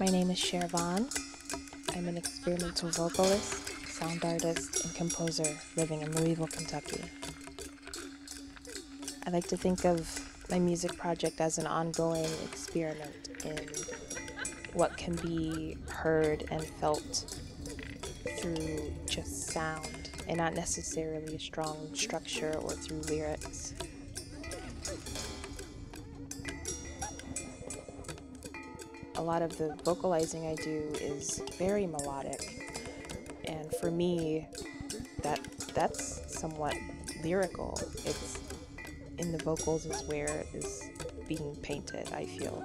My name is Cher Von. I'm an experimental vocalist, sound artist, and composer living in Louisville, Kentucky. I like to think of my music project as an ongoing experiment in what can be heard and felt through just sound and not necessarily a strong structure or through lyrics. Lot of the vocalizing I do is very melodic, and for me, that that's somewhat lyrical. It's in the vocals is where it is being painted. I feel.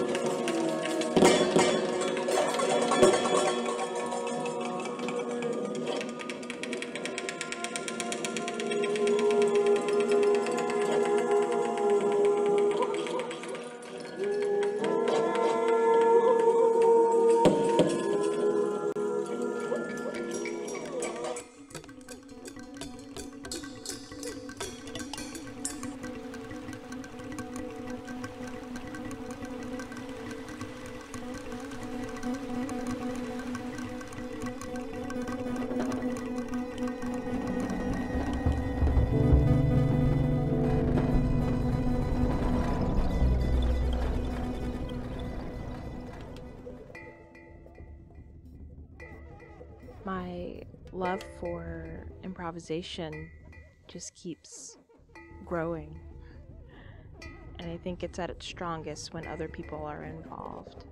my love for improvisation just keeps growing. And I think it's at its strongest when other people are involved.